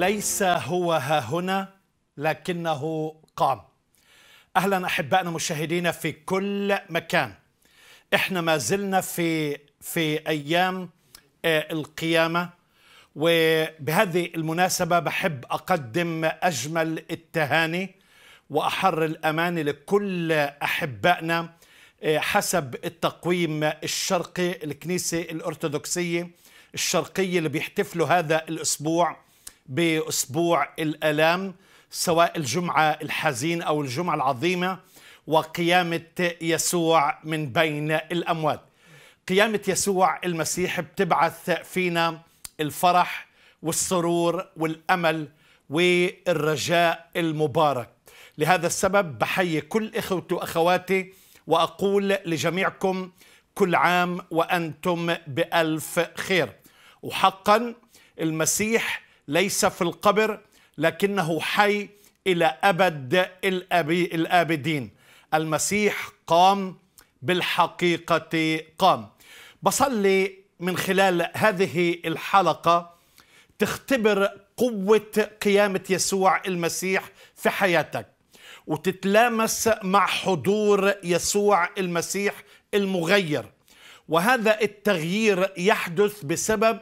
ليس هو ها هنا لكنه قام. أهلا أحبائنا مشاهدينا في كل مكان. إحنا ما زلنا في في أيام آه، القيامة وبهذه المناسبة بحب أقدم أجمل التهاني وأحر الأمان لكل أحبائنا آه، حسب التقويم الشرقي الكنيسة الأرثوذكسية الشرقية اللي بيحتفلوا هذا الأسبوع بأسبوع الالام سواء الجمعة الحزين أو الجمعة العظيمة وقيامة يسوع من بين الأموات. قيامة يسوع المسيح بتبعث فينا الفرح والسرور والأمل والرجاء المبارك. لهذا السبب بحيي كل إخوتي وأخواتي وأقول لجميعكم كل عام وأنتم بألف خير. وحقا المسيح ليس في القبر لكنه حي إلى أبد الأبي الآبدين. المسيح قام بالحقيقة قام. بصلي من خلال هذه الحلقة. تختبر قوة قيامة يسوع المسيح في حياتك وتتلامس مع حضور يسوع المسيح المغير. وهذا التغيير يحدث بسبب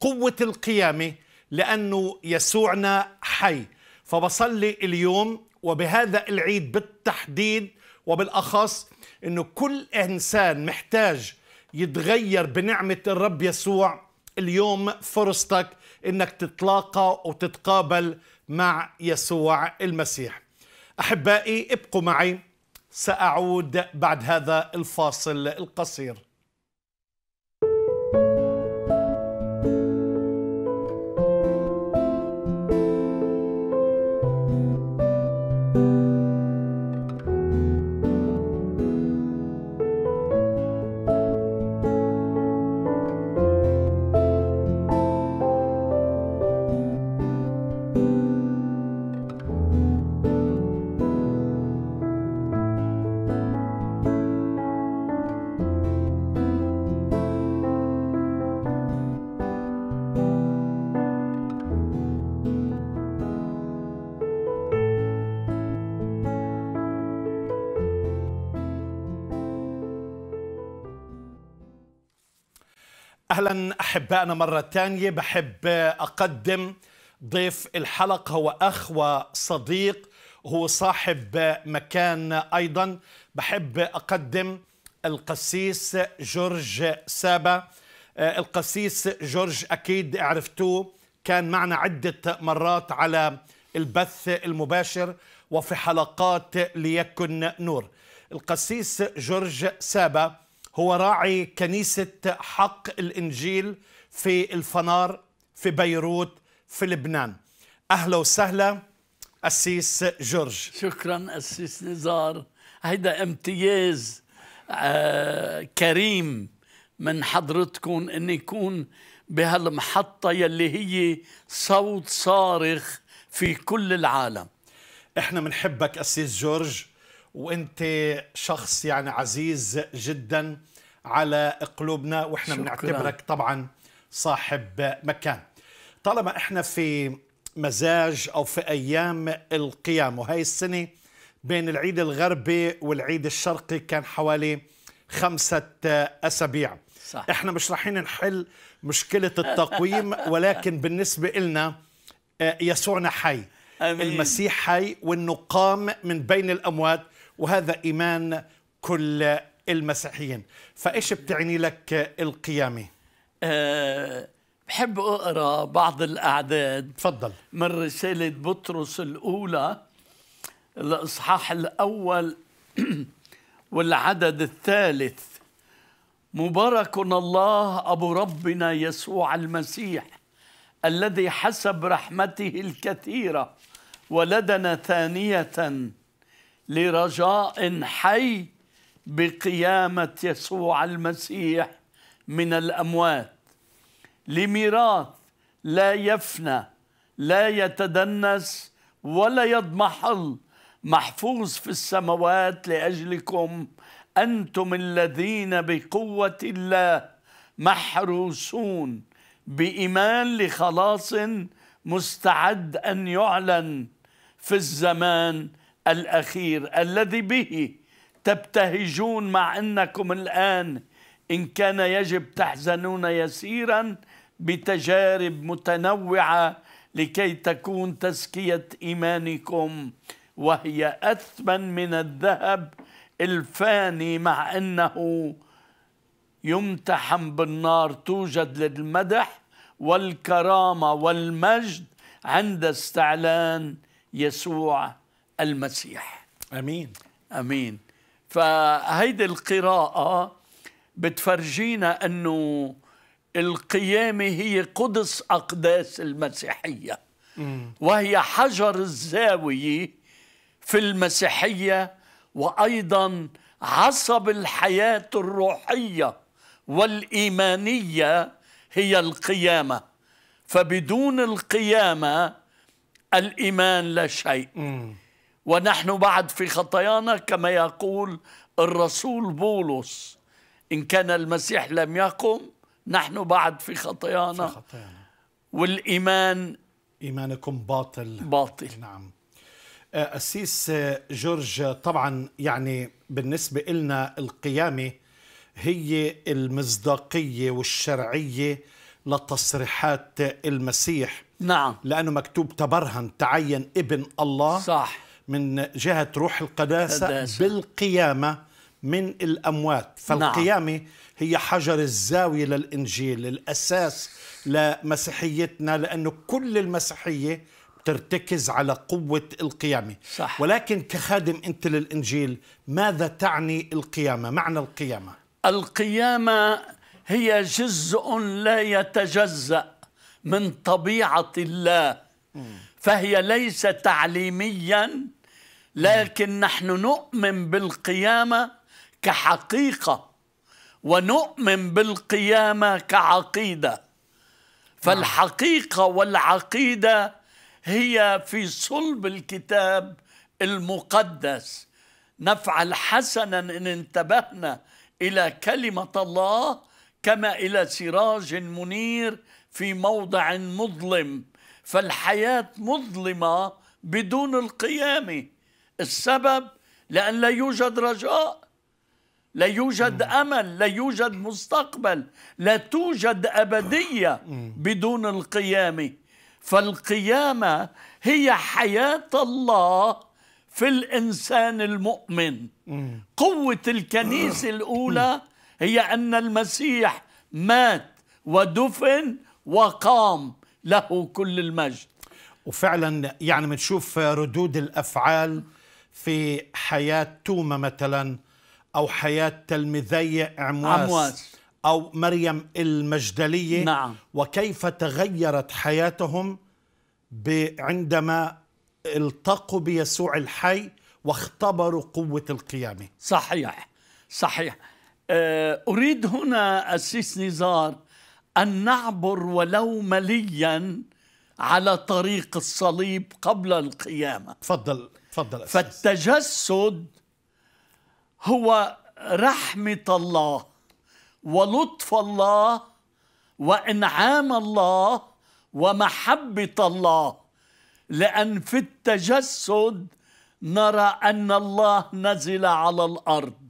قوة القيامة لأنه يسوعنا حي. فبصلي اليوم وبهذا العيد بالتحديد وبالأخص إنه كل إنسان محتاج يتغير بنعمة الرب يسوع. اليوم فرصتك إنك تتلاقى وتتقابل مع يسوع المسيح. أحبائي ابقوا معي. سأعود بعد هذا الفاصل القصير. أهلا أحبائنا مرة ثانية بحب أقدم ضيف الحلقة هو أخ وصديق هو صاحب مكان أيضا. بحب أقدم القسيس جورج سابا. القسيس جورج أكيد عرفتوه كان معنا عدة مرات على البث المباشر وفي حلقات ليكن نور. القسيس جورج سابا هو راعي كنيسة حق الإنجيل في الفنار في بيروت في لبنان. أهلا وسهلا أسيس جورج. شكرا أسيس نزار. هيدا امتياز آه كريم من حضرتكم أن يكون بهالمحطة يلي هي صوت صارخ في كل العالم. إحنا بنحبك أسيس جورج وإنت شخص يعني عزيز جدا على قلوبنا وإحنا. بنعتبرك طبعا صاحب مكان. طالما إحنا في مزاج أو في أيام القيام وهي السنة بين العيد الغربي والعيد الشرقي كان حوالي خمسة أسابيع. صح. إحنا مش رايحين نحل مشكلة التقويم ولكن بالنسبة لنا آه، يسوعنا حي. آمين. المسيح حي وانه قام من بين الأموات وهذا إيمان كل المسيحيين. فإيش بتعني لك القيامة؟ أه بحب أقرأ بعض الأعداد. تفضل. من رسالة بطرس الأولى الإصحاح الأول والعدد الثالث. مبارك الله أبو ربنا يسوع المسيح الذي حسب رحمته الكثيرة ولدنا ثانية لرجاء حي بقيامة يسوع المسيح. من الأموات. لميراث لا يفنى لا يتدنس ولا يضمحل. محفوظ في السماوات لأجلكم أنتم الذين بقوة الله محروسون بإيمان لخلاص مستعد أن يعلن في الزمان الأخير الذي به تبتهجون مع أنكم الآن إن كان يجب تحزنون يسيرا بتجارب متنوعة لكي تكون تزكية إيمانكم وهي أثمن من الذهب الفاني مع أنه يمتحن بالنار توجد للمدح والكرامة والمجد عند استعلان يسوع المسيح. آمين. آمين. فهيدي القراءة بتفرجينا أنه القيامة هي قدس أقداس المسيحية. وهي حجر الزاوية في المسيحية وأيضا عصب الحياة الروحية والإيمانية هي القيامة. فبدون القيامة الإيمان لا شيء. ونحن بعد في خطايانا كما يقول الرسول بولس إن كان المسيح لم يقم نحن بعد في خطايانا. في خطايانا. والإيمان إيمانكم باطل. باطل. نعم. آه، أسيس آه، جورج طبعا يعني بالنسبة لنا القيامة هي المصداقية والشرعية لتصريحات المسيح. نعم. لأنه مكتوب تبرهن تعين ابن الله صح. من جهة روح القداسة قداسة. بالقيامة. من الأموات. فالقيامة هي حجر الزاوية للإنجيل الأساس لمسيحيتنا لأنه كل المسيحية ترتكز على قوة القيامة. صح. ولكن كخادم أنت للإنجيل ماذا تعني القيامة؟ معنى القيامة. القيامة هي جزء لا يتجزأ من طبيعة الله. فهي ليس تعليميا لكن نحن نؤمن بالقيامة كحقيقة ونؤمن بالقيامة كعقيدة. فالحقيقة والعقيدة هي في صلب الكتاب المقدس. نفعل حسنا إن انتبهنا إلى كلمة الله كما إلى سراج منير في موضع مظلم. فالحياة مظلمة بدون القيامه السبب لأن لا يوجد رجاء. لا يوجد أمل لا يوجد مستقبل لا توجد أبدية بدون القيامه فالقيامة هي حياة الله في الإنسان المؤمن. قوة الكنيسة الأولى هي أن المسيح مات ودفن وقام له كل المجد. وفعلا يعني بنشوف ردود الأفعال في حياة توما مثلا. أو حياة تلميذي عمواس, عمواس. أو مريم المجدلية نعم. وكيف تغيرت حياتهم عندما التقوا بيسوع الحي واختبروا قوة القيامة صحيح صحيح آه، أريد هنا أسيس نزار أن نعبر ولو مليا على طريق الصليب قبل القيامة تفضل تفضل أسيس. فالتجسد هو رحمة الله ولطف الله وإنعام الله ومحبة الله. لأن في التجسد نرى أن الله نزل على الأرض.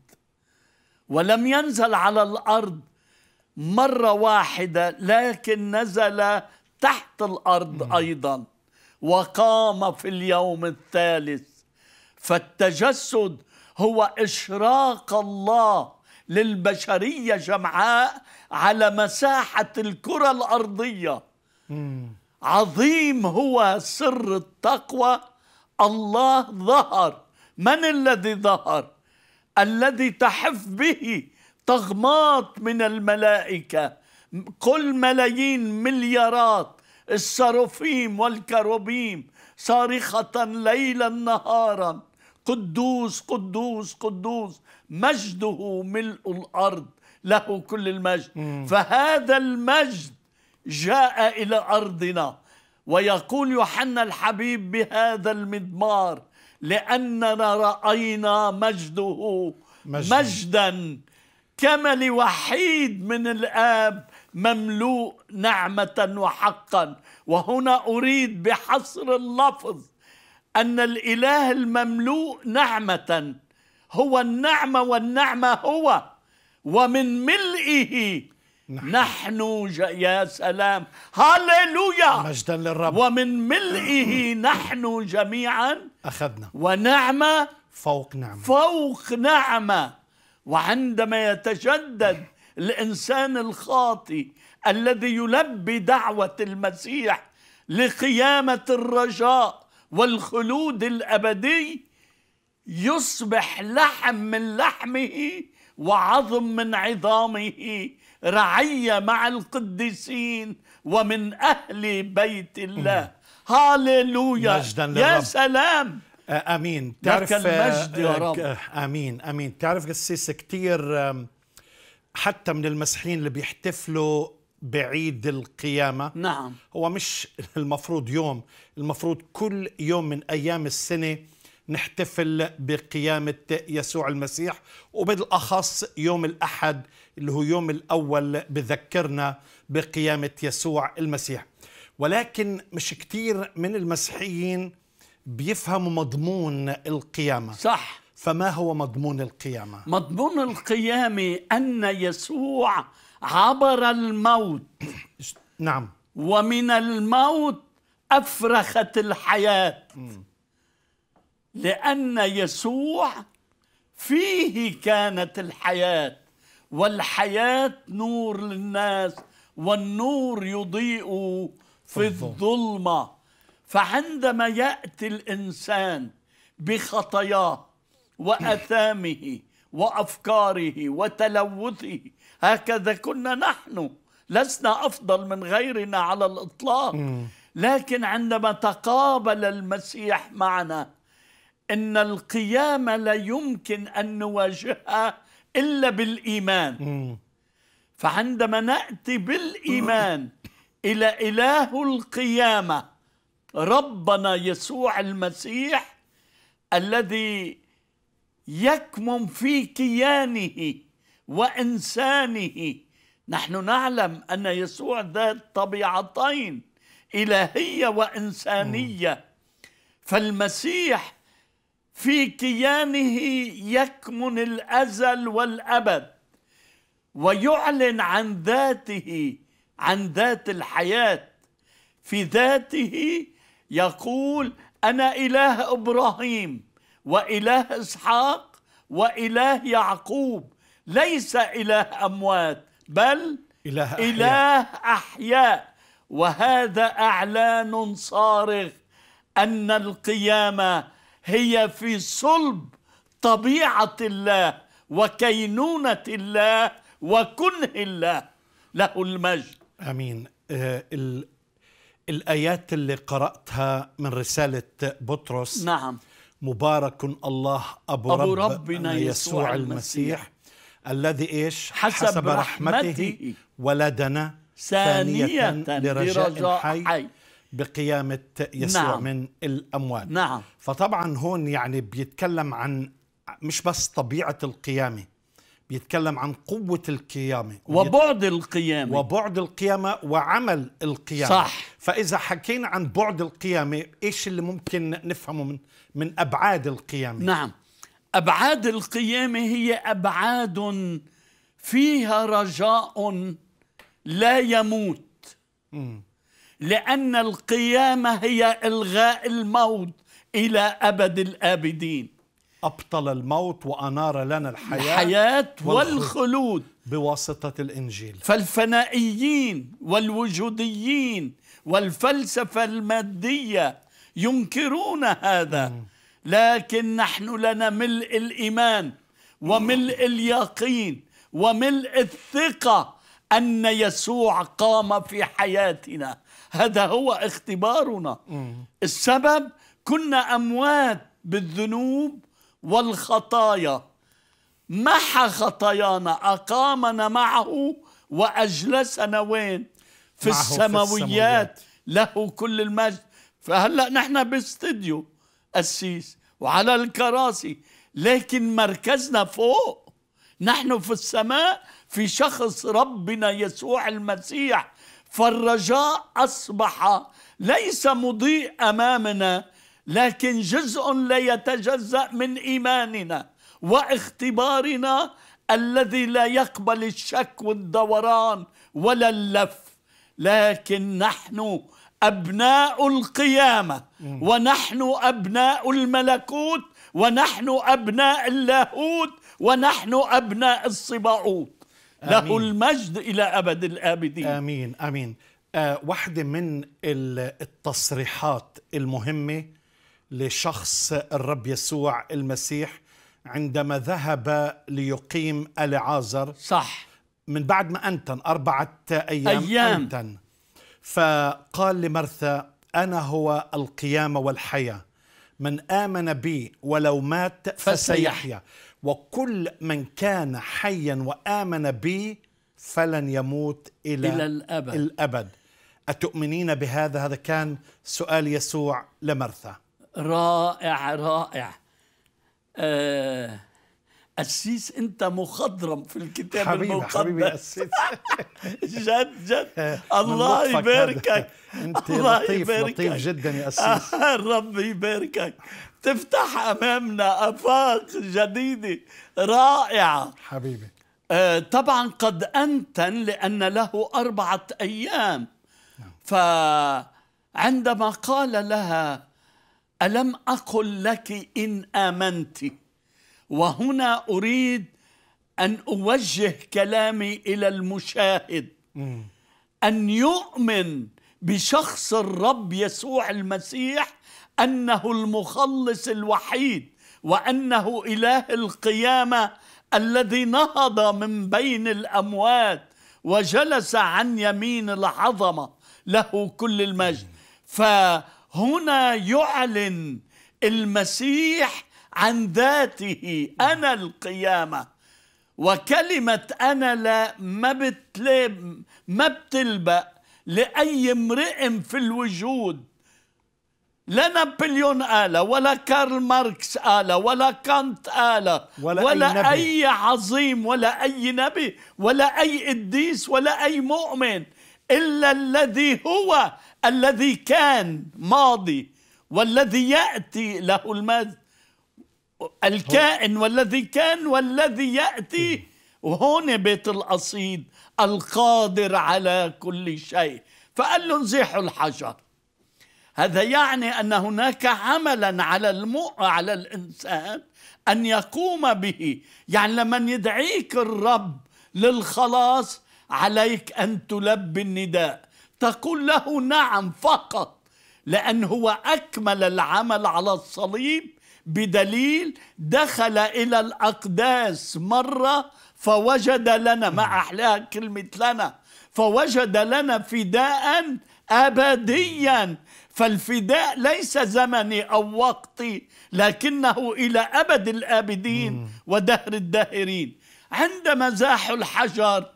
ولم ينزل على الأرض مرة واحدة لكن نزل تحت الأرض أيضا. وقام في اليوم الثالث. فالتجسد هو إشراق الله للبشرية جمعاء على مساحة الكرة الأرضية. عظيم هو سر التقوى. الله ظهر. من الذي ظهر؟ الذي تحف به طغمات من الملائكة. كل ملايين مليارات. السرافيم والكروبيم صارخة ليلا نهارا. قدوس قدوس قدوس. مجده ملء الأرض له كل المجد. فهذا المجد جاء إلى أرضنا. ويقول يوحنا الحبيب بهذا المضمار لأننا رأينا مجده مجداً. مجدا. كما لوحيد من الآب مملوء نعمة وحقا. وهنا أريد بحصر اللفظ أن الإله المملوء نعمة هو النعمة والنعمة هو ومن ملئه نحن. ج... يا سلام. هللويا. مجدا للرب. ومن ملئه نحن جميعا. أخذنا. ونعمة فوق نعمة. فوق نعمة. وعندما يتجدد الإنسان الخاطي الذي يلبي دعوة المسيح لقيامة الرجاء والخلود الأبدي يصبح لحم من لحمه وعظم من عظامه رعية مع القديسين ومن أهل بيت الله. هاليلويا. يا. سلام. آه، أمين. لك المجد يا آه، رب. آه، أمين أمين. تعرف قسيس كثير حتى من المسيحيين اللي بيحتفلوا بعيد القيامة. نعم. هو مش المفروض يوم المفروض كل يوم من أيام السنة نحتفل بقيامة يسوع المسيح وبالأخص يوم الأحد اللي هو يوم الأول بذكرنا بقيامة يسوع المسيح. ولكن مش كتير من المسيحيين بيفهموا مضمون القيامة. صح. فما هو مضمون القيامة؟ مضمون القيامة أن يسوع عبر الموت. نعم. ومن الموت أفرخت الحياة. لأن يسوع فيه كانت الحياة. والحياة نور للناس والنور يضيء في الظلمة. فعندما يأتي الإنسان بخطاياه وأثامه وأفكاره وتلوثه هكذا كنا نحن. لسنا أفضل من غيرنا على الإطلاق. لكن عندما تقابل المسيح معنا إن القيامه لا يمكن أن نواجهها إلا بالإيمان. فعندما نأتي بالإيمان إلى إله القيامة ربنا يسوع المسيح الذي يكمن في كيانه وإنسانه. نحن نعلم أن يسوع ذات طبيعتين إلهية وإنسانية. فالمسيح في كيانه يكمن الأزل والأبد ويعلن عن ذاته عن ذات الحياة. في ذاته يقول أنا إله إبراهيم وإله إسحاق وإله يعقوب. ليس إله أموات بل إله أحياء. إله أحياء. وهذا أعلان صارخ أن القيامة هي في صلب طبيعة الله وكينونة الله وكنه الله. له المجد. آمين. آه، ال- الآيات اللي قرأتها من رسالة بطرس نعم. مبارك الله أبو, أبو رب ربنا يسوع يسوع المسيح. الذي إيش؟ حسب رحمته ولدنا ثانية لرجاء لرجاء حي حي. بقيامة يسوع نعم. من الأموات نعم. فطبعا هون يعني بيتكلم عن مش بس طبيعة القيامة بيتكلم عن قوة القيامة. وبعد القيامة. وبعد القيامة وعمل القيامة. صح. فإذا حكينا عن بعد القيامة إيش اللي ممكن نفهمه من من أبعاد القيامة؟ نعم. أبعاد القيامة هي أبعاد فيها رجاء لا يموت. لأن القيامة هي إلغاء الموت إلى أبد الآبدين. أبطل الموت وأنار لنا الحياة الحياة والخلود. بواسطة الإنجيل. فالفنائيين والوجوديين والفلسفة المادية ينكرون هذا. لكن نحن لنا ملء الإيمان وملء اليقين وملء الثقة أن يسوع قام في حياتنا. هذا هو اختبارنا. السبب كنا أموات بالذنوب والخطايا. محى خطايانا؟ أقامنا معه وأجلسنا وين؟ في معه في السماويات. السماويات. له كل المجد. فهلأ نحن باستديو قسيس وعلى الكراسي. لكن مركزنا فوق. نحن في السماء في شخص ربنا يسوع المسيح. فالرجاء أصبح ليس مضيء أمامنا لكن جزء لا يتجزأ من إيماننا واختبارنا الذي لا يقبل الشك والدوران ولا اللف. لكن نحن أبناء القيامة ونحن أبناء الملكوت ونحن أبناء اللاهوت ونحن أبناء الصباؤوت له آمين. المجد إلى أبد الآبدين. آمين آمين. آه واحدة من ال- التصريحات المهمة لشخص الرب يسوع المسيح عندما ذهب ليقيم العازر صح. من بعد ما أنتن أربعة أيام أيام. أنتن. فقال لمرثا أنا هو القيامه والحياة. من آمن بي ولو مات فسيحيا. وكل من كان حيا وآمن بي فلن يموت إلى, إلى الأبد. الأبد. أتؤمنين بهذا؟ هذا كان سؤال يسوع لمرثا. رائع رائع. آه السيس أنت مخضرم في الكتاب حبيبي المقدس حبيبي يا أسيس. جد جد. الله يباركك. أنت الله لطيف يباركك. لطيف جدا يا أسيس. آه الرب يباركك. تفتح أمامنا أفاق جديدة رائعة. حبيبي. آه، طبعا قد أنتن لأن له أربعة أيام. فعندما قال لها ألم أقل لك إن آمنت؟ وهنا أريد أن أوجه كلامي إلى المشاهد. أن يؤمن بشخص الرب يسوع المسيح أنه المخلص الوحيد وأنه إله القيامة الذي نهض من بين الأموات وجلس عن يمين العظمة له كل المجد. فهنا يعلن المسيح عن ذاته أنا القيامة وكلمة أنا لا ما بتلب ما بتلبق لأي امرئ في الوجود لا نابليون آلة ولا كارل ماركس آلة ولا كانت آلة ولا ولا أي. أي عظيم ولا أي نبي ولا أي قديس ولا أي مؤمن إلا الذي هو الذي كان ماضي والذي يأتي له المجد الكائن والذي كان والذي يأتي. وهون بيت القصيد القادر على كل شيء. فقال له انزحوا الحجر. هذا يعني أن هناك عملا على المو... على الإنسان أن يقوم به. يعني لما يدعيك الرب للخلاص عليك أن تلبي النداء. تقول له نعم فقط لأن هو أكمل العمل على الصليب بدليل دخل إلى الأقداس مرة فوجد لنا ما أحلاها كلمة لنا فوجد لنا فداء أبديا. فالفداء ليس زمني أو وقتي لكنه إلى أبد الآبدين ودهر الداهرين. عندما زاحوا الحجر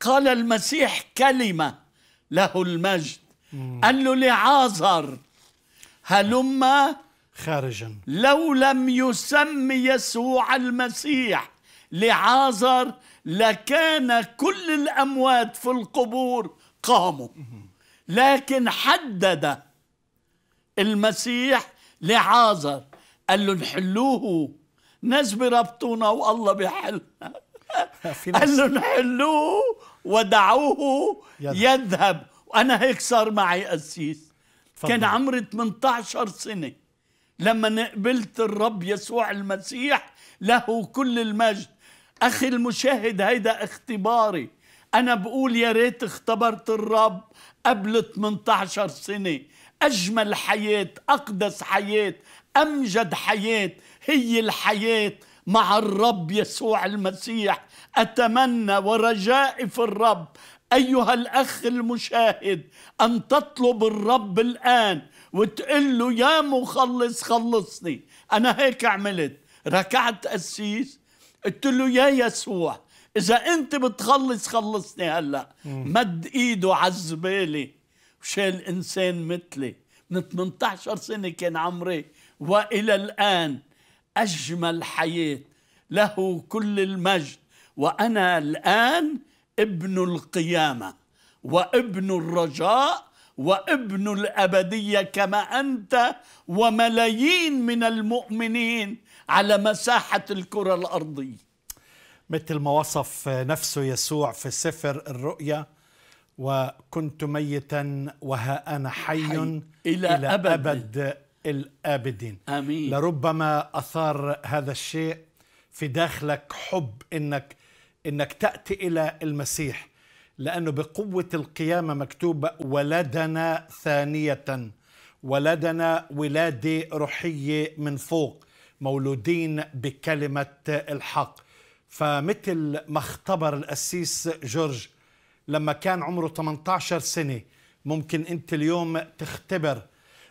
قال المسيح كلمة له المجد. قال له لعازر هلما خارجا. لو لم يسم يسوع المسيح لعازر لكان كل الأموات في القبور قاموا. لكن حدد المسيح لعازر قال له نحلوه ناس بربطونا والله بيحل في قال له نحلوه ودعوه يذهب. يذهب. وأنا هيك صار معي قسيس. كان عمري 18 سنة. لما قبلت الرب يسوع المسيح له كل المجد. أخي المشاهد هيدا اختباري. أنا بقول يا ريت اختبرت الرب قبل 18 سنة. أجمل حياة أقدس حياة أمجد حياة هي الحياة مع الرب يسوع المسيح. أتمنى ورجائي في الرب. أيها الأخ المشاهد أن تطلب الرب الآن وتقول له يا مخلص خلصني. أنا هيك عملت. ركعت قسيس قلت له يا يسوع إذا أنت بتخلص خلصني هلأ. مد إيده على الزبالة. وشال إنسان مثلي. من 18 سنة كان عمري وإلى الآن أجمل حياة له كل المجد. وأنا الآن ابن القيامة وابن الرجاء وابن الأبدية كما أنت وملايين من المؤمنين على مساحة الكرة الأرضية. مثل ما وصف نفسه يسوع في سفر الرؤيا وكنت ميتا وها أنا حي, حي إلى, إلى أبد, أبد الآبدين. آمين. لربما أثار هذا الشيء في داخلك حب إنك إنك تأتي إلى المسيح. لأنه بقوة القيامة مكتوب ولدنا ثانية ولدنا ولادة روحية من فوق مولودين بكلمة الحق. فمثل ما اختبر القسيس جورج لما كان عمره 18 سنة ممكن أنت اليوم تختبر.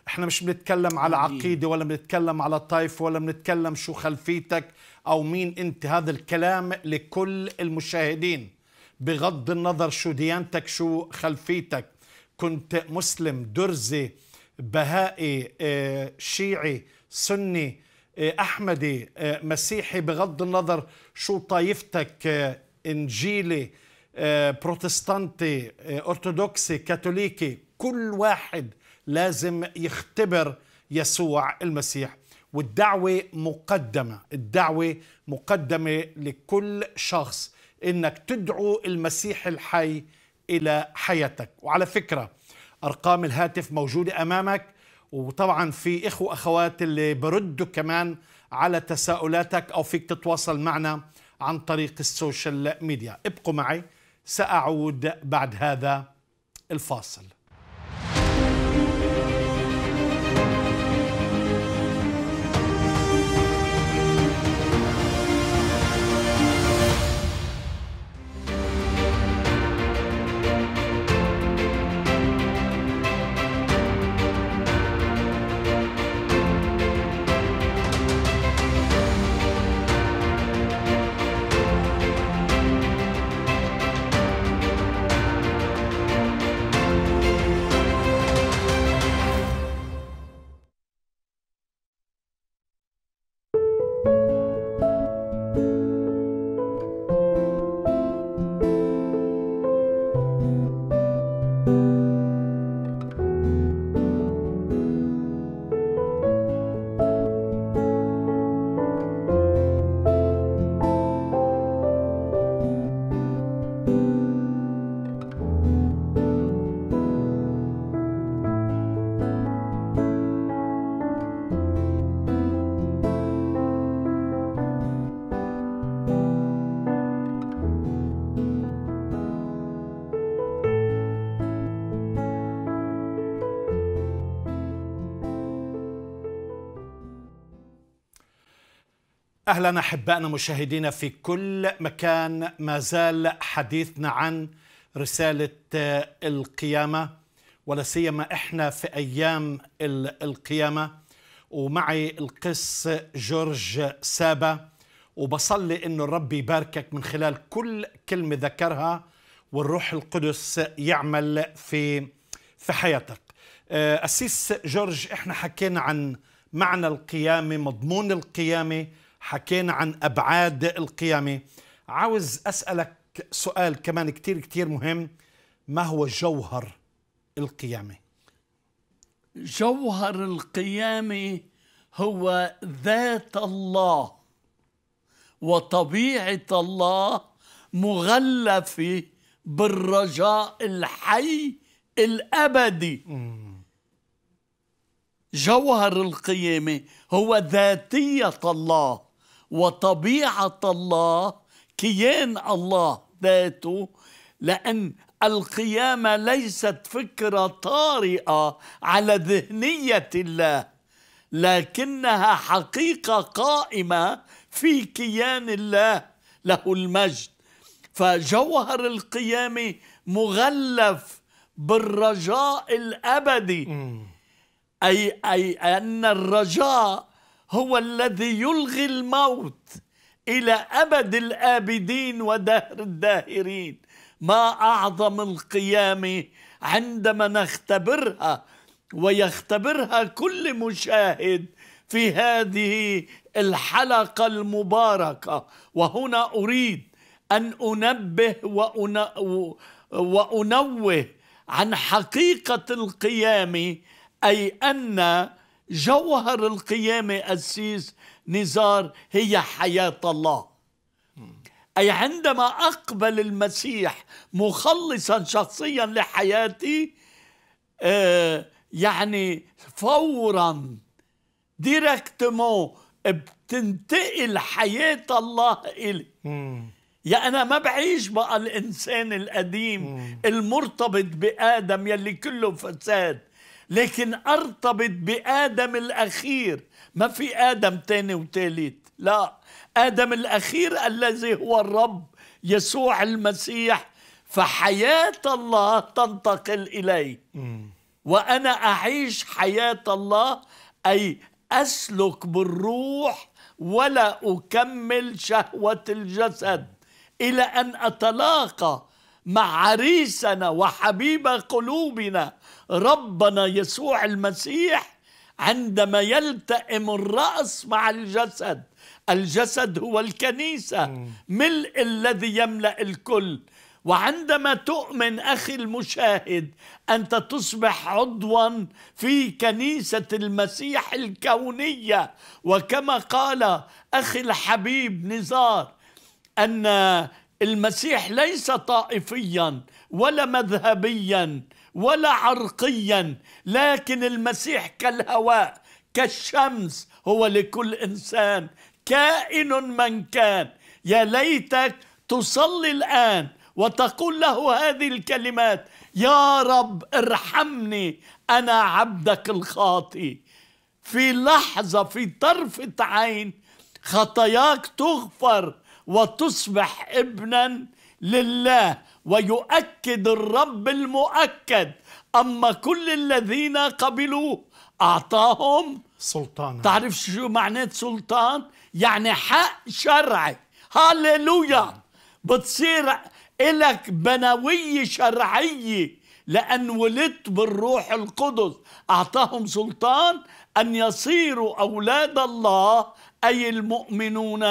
إحنا مش بنتكلم على عقيدة ولا بنتكلم على طائفة ولا بنتكلم شو خلفيتك أو مين أنت. هذا الكلام لكل المشاهدين. بغض النظر شو ديانتك شو خلفيتك. كنت مسلم درزي بهائي آه، شيعي سني آه، أحمدي آه، مسيحي. بغض النظر شو طائفتك إنجيلي بروتستانتي أرثوذكسي كاثوليكي. كل واحد لازم يختبر يسوع المسيح. والدعوة مقدمة. الدعوة مقدمة لكل شخص. إنك تدعو المسيح الحي إلى حياتك. وعلى فكرة أرقام الهاتف موجودة أمامك. وطبعا في إخوة أخوات اللي بردوا كمان على تساؤلاتك أو فيك تتواصل معنا عن طريق السوشيال ميديا. ابقوا معي سأعود بعد هذا الفاصل. أهلا احبائنا مشاهدينا في كل مكان. ما زال حديثنا عن رسالة القيامة ولا سيما إحنا في أيام القيامة. ومعي القس جورج سابا. وبصلي انه الرب يباركك من خلال كل كلمة ذكرها والروح القدس يعمل في في حياتك. أسيس جورج إحنا حكينا عن معنى القيامة، مضمون القيامة، حكينا عن أبعاد القيامة. عاوز أسألك سؤال كمان كتير كتير مهم. ما هو جوهر القيامة؟ جوهر القيامة هو ذات الله وطبيعة الله مغلفة بالرجاء الحي الأبدي. جوهر القيامة هو ذاتية الله. وطبيعة الله كيان الله ذاته لأن القيامة ليست فكرة طارئة على ذهنية الله لكنها حقيقة قائمة في كيان الله له المجد. فجوهر القيامه مغلف بالرجاء الأبدي أي أي أن الرجاء هو الذي يلغي الموت إلى أبد الآبدين ودهر الداهرين. ما أعظم القيامه عندما نختبرها ويختبرها كل مشاهد في هذه الحلقة المباركة. وهنا أريد أن أنبه وأن- وأنوه عن حقيقة القيام أي أن جوهر القيامة أسيس نزار هي حياة الله. أي عندما أقبل المسيح مخلصا شخصيا لحياتي آه يعني فورا ديركتمون بتنتقل حياة الله إلي. يا أنا ما بعيش بقى الإنسان القديم المرتبط بآدم يلي كله فساد. لكن أرتبط بآدم الأخير. ما في آدم تاني وتالت. لا آدم الأخير الذي هو الرب يسوع المسيح. فحياة الله تنتقل إليه. وأنا أعيش حياة الله أي أسلك بالروح ولا أكمل شهوة الجسد. إلى أن أتلاقى مع عريسنا وحبيب قلوبنا. ربنا يسوع المسيح عندما يلتئم الرأس مع الجسد الجسد هو الكنيسة ملء الذي يملأ الكل. وعندما تؤمن أخي المشاهد أنت تصبح عضوا في كنيسة المسيح الكونية. وكما قال أخي الحبيب نزار أن المسيح ليس طائفيا ولا مذهبيا ولا عرقيا لكن المسيح كالهواء كالشمس هو لكل إنسان كائن من كان. يا ليتك تصلي الآن وتقول له هذه الكلمات. يا رب ارحمني أنا عبدك الخاطئ. في لحظة في طرفة عين خطاياك تغفر. وتصبح ابنا لله ويؤكد الرب المؤكد. أما كل الذين قبلوه أعطاهم سلطانا. تعرف شو معناه سلطان؟ يعني حق شرعي. هاليلويا بتصير إلك بنوية شرعية. لأن ولدت بالروح القدس. أعطاهم سلطان أن يصيروا أولاد الله أي المؤمنون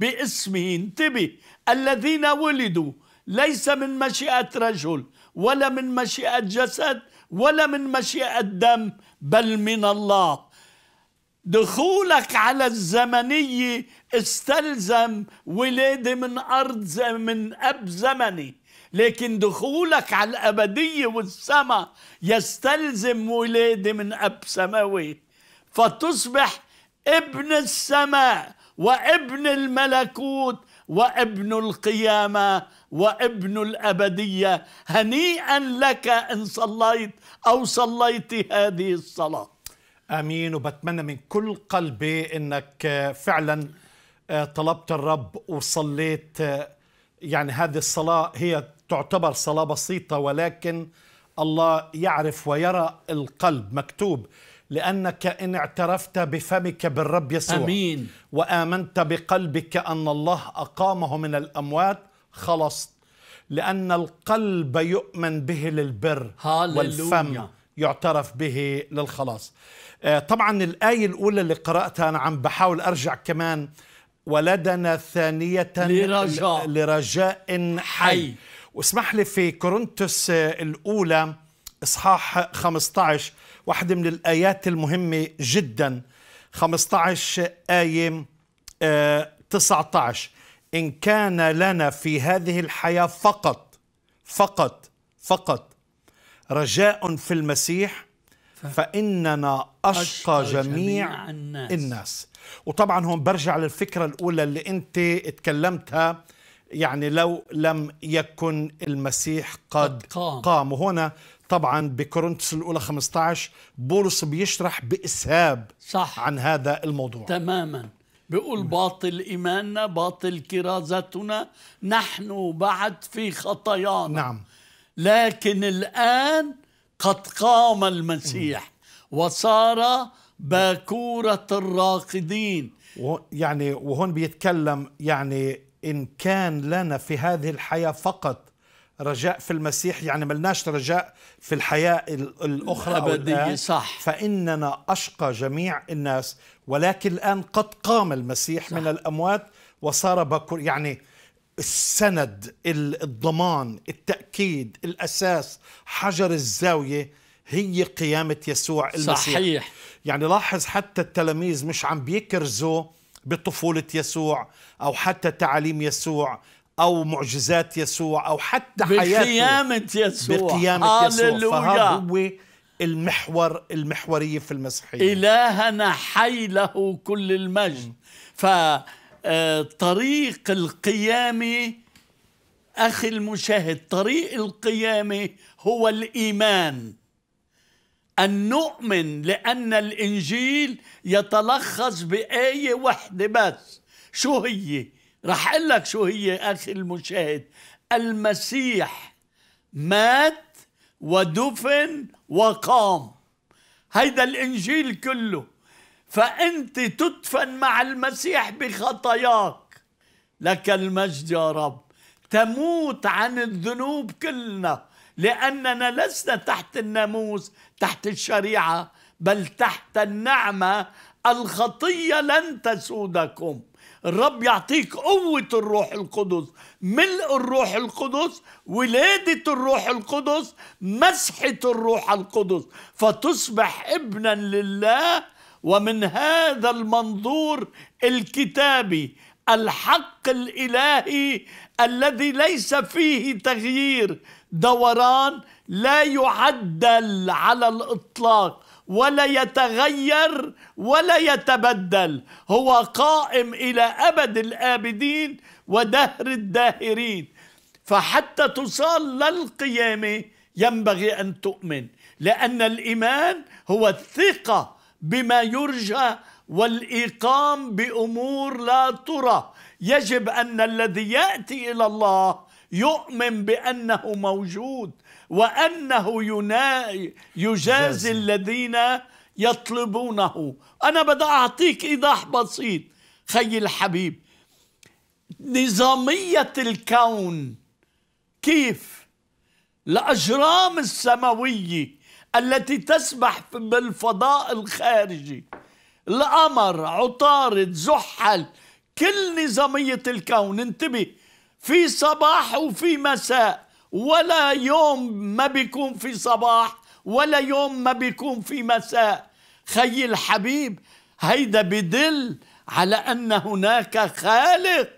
باسمه. انتبه. الذين ولدوا ليس من مشيئة رجل ولا من مشيئة جسد ولا من مشيئة دم بل من الله. دخولك على الزمنية استلزم ولادة من أرض من أب زمني. لكن دخولك على الأبدية والسماء يستلزم ولادة من أب سماوي. فتصبح ابن السماء. وابن الملكوت وابن القيامة وابن الأبدية. هنيئا لك إن صليت أو صليت هذه الصلاة. آمين. وبتمنى من كل قلبي إنك فعلا آه، طلبت الرب وصليت آه، يعني هذه الصلاة هي تعتبر صلاة بسيطة ولكن الله يعرف ويرى القلب مكتوب. لأنك إن اعترفت بفمك بالرب يسوع أمين. وآمنت بقلبك أن الله أقامه من الأموات خلصت لأن القلب يؤمن به للبر هاليلويا. والفم يعترف به للخلاص آه، طبعا الآية الأولى اللي قرأتها أنا عم بحاول أرجع كمان ولدنا ثانية لرجاء. لرجاء حي حي. واسمح لي في كورنثوس آه، الأولى إصحاح 15 واحدة من الآيات المهمة جدا. 15 آية آه، 19 إن كان لنا في هذه الحياة فقط فقط فقط رجاء في المسيح فإننا أشقى جميع الناس. الناس. وطبعا هون برجع للفكرة الأولى اللي أنت اتكلمتها. يعني لو لم يكن المسيح قد, قد قام. قام. وهنا طبعا بكورنثوس الأولى 15 بولس بيشرح بإسهاب صح. عن هذا الموضوع. تماما. بيقول باطل إيماننا باطل كرازتنا نحن بعد في خطايانا. نعم. لكن الآن قد قام المسيح وصار باكورة الراقدين. وه- يعني وهون بيتكلم يعني إن كان لنا في هذه الحياة فقط رجاء في المسيح يعني ملناش رجاء في الحياة ال- الأخرى أو الأبدية، صح. فإننا أشقى جميع الناس ولكن الآن قد قام المسيح صح. من الأموات وصار بكر يعني السند ال- الضمان التأكيد الأساس حجر الزاوية هي قيامة يسوع المسيح صحيح. يعني لاحظ حتى التلاميذ مش عم بيكرزوا بطفولة يسوع أو حتى تعاليم يسوع أو معجزات يسوع أو حتى حياته بقيامة يسوع. بقيامة يسوع. فهذا هو المحور المحورية في المسيحية. إلهنا حي له كل المجد. فطريق القيامة أخي المشاهد طريق القيامة هو الإيمان. أن نؤمن لأن الإنجيل يتلخص بآية واحدة بس. شو هي؟ رح أقول لك شو هي أخي المشاهد. المسيح مات ودفن وقام. هيدا الإنجيل كله. فأنت تدفن مع المسيح بخطاياك. لك المجد يا رب. تموت عن الذنوب كلنا. لأننا لسنا تحت الناموس تحت الشريعة بل تحت النعمة الخطية لن تسودكم. الرب يعطيك قوة الروح القدس ملء الروح القدس ولادة الروح القدس مسحة الروح القدس. فتصبح ابنا لله ومن هذا المنظور الكتابي الحق الإلهي الذي ليس فيه تغيير دوران لا يعدل على الإطلاق. ولا يتغير ولا يتبدل. هو قائم إلى أبد الآبدين ودهر الداهرين. فحتى تصل للقيامه ينبغي أن تؤمن لأن الإيمان هو الثقة بما يرجى والإيقام بأمور لا ترى. يجب أن الذي يأتي إلى الله يؤمن بأنه موجود. وأنه ينا يجازي جازي. الذين يطلبونه. أنا بدي أعطيك إيضاح بسيط. خي الحبيب نظامية الكون كيف؟ الأجرام السماوية التي تسبح بالفضاء الخارجي القمر عطارد زحل كل نظامية الكون. انتبه في صباح وفي مساء. ولا يوم ما بيكون في صباح ولا يوم ما بيكون في مساء. خي الحبيب هيدا بدل على أن هناك خالق.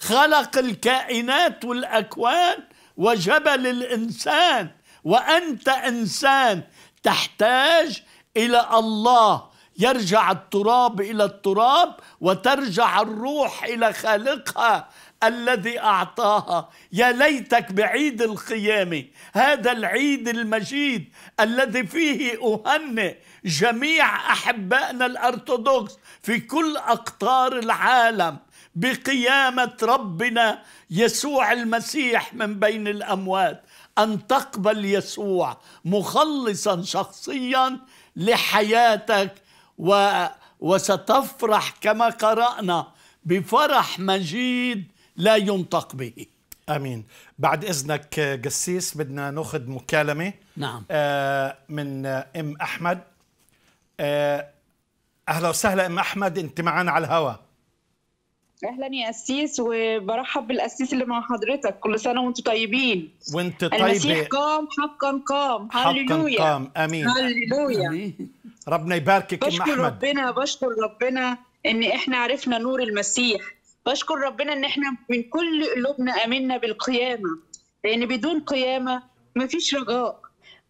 خلق الكائنات والأكوان وجبل الإنسان وأنت إنسان تحتاج إلى الله. يرجع التراب إلى التراب وترجع الروح إلى خالقها. الذي أعطاها. يا ليتك بعيد القيامه هذا العيد المجيد الذي فيه أهنئ جميع أحبائنا الأرثوذكس في كل أقطار العالم. بقيامة ربنا يسوع المسيح من بين الأموات. أن تقبل يسوع مخلصا شخصيا لحياتك و وستفرح كما قرأنا بفرح مجيد لا ينطق به. آمين. بعد إذنك آه، قسيس بدنا ناخذ مكالمة نعم. آه، من آه، إم أحمد. آه، أهلا وسهلا إم أحمد أنت معنا على الهواء أهلا يا قسيس وبرحب بالقسيس اللي مع حضرتك كل سنة وأنتم طيبين. وأنت المسيح طيبه قام حقا قام. حقا هللويا. قام. آمين. هللويا. ربنا يباركك إم بشكر أحمد. ربنا بشكر ربنا إن إحنا عرفنا نور المسيح. بشكر ربنا إن إحنا من كل قلوبنا آمنا بالقيامة لأن بدون قيامة مفيش رجاء.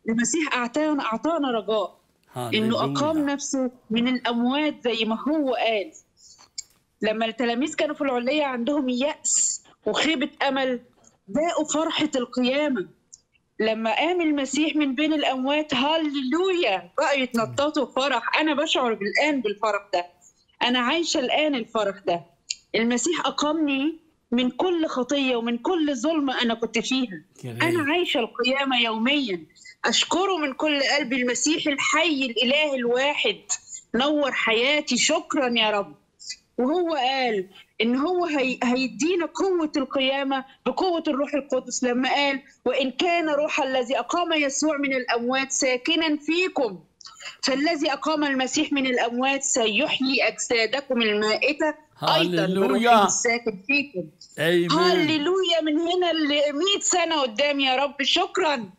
المسيح اعطانا أعطانا رجاء. إنه أقام. نفسه من الأموات زي ما هو قال. لما التلاميذ كانوا في العليه عندهم يأس وخيبة أمل ذاقوا فرحة القيامة. لما قام المسيح من بين الأموات هللويا بقوا يتنططوا فرح. أنا بشعر الان بالفرح ده. أنا عايشة الآن الفرح ده. المسيح اقامني من كل خطية ومن كل ظلمه أنا كنت فيها. جميل. أنا عايشة القيامة يوميا. أشكره من كل قلبي المسيح الحي الإله الواحد. نور حياتي. شكرا يا رب. وهو قال إن هو هي هيدينا قوة القيامة بقوة الروح القدس. لما قال وإن كان روح الذي أقام يسوع من الأموات ساكنا فيكم فالذي أقام المسيح من الأموات سيحيي أجسادكم المائتة. هللويا. بروحه الساكن فيكم. هللويا من هنا ل 100 سنة قدام يا رب. شكرا.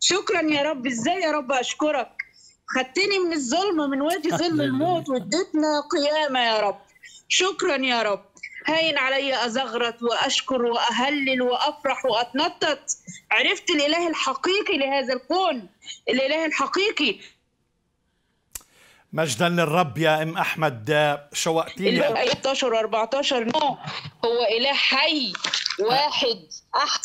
شكرا يا رب. إزاي يا رب أشكرك؟ خدتني من الظلمه من وادي ظل الموت واديتنا قيامة يا رب. شكرا يا رب. هاين علي ازغرط وأشكر وأهلل وأفرح وأتنطط. عرفت الإله الحقيقي لهذا الكون. الإله الحقيقي. مجدا للرب يا أم أحمد. شوقتيني. اللي 13 و14 نو. هو إله حي واحد أحد.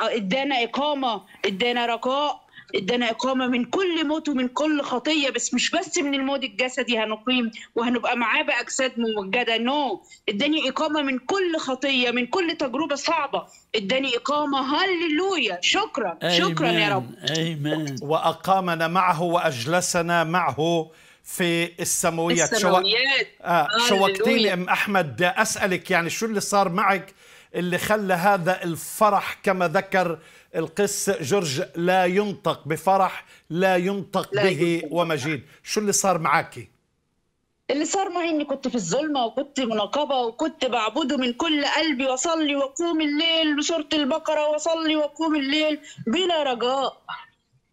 إدانا إقامة إدانا رجاء إدانا إقامة من كل موت ومن كل خطية. بس مش بس من الموت الجسدي هنقيم وهنبقى معاه بأجساد ممجده نو. إداني إقامة من كل خطية من كل تجربة صعبة. إداني إقامة. هللويا. شكرا. شكرا يا رب. آمين. وأقامنا معه وأجلسنا معه في السماويات. السماويات. آه هللويا. شوقتيني أم أحمد أسألك يعني شو اللي صار معك اللي خلى هذا الفرح كما ذكر القس جورج لا ينطق بفرح لا ينطق لا به ينطق. ومجيد. شو اللي صار معك؟ اللي صار معي إني كنت في الظلمة وكنت منقبة وكنت بعبده من كل قلبي وأصلي وأقوم الليل بسورة البقرة وأصلي وأقوم الليل بلا رجاء.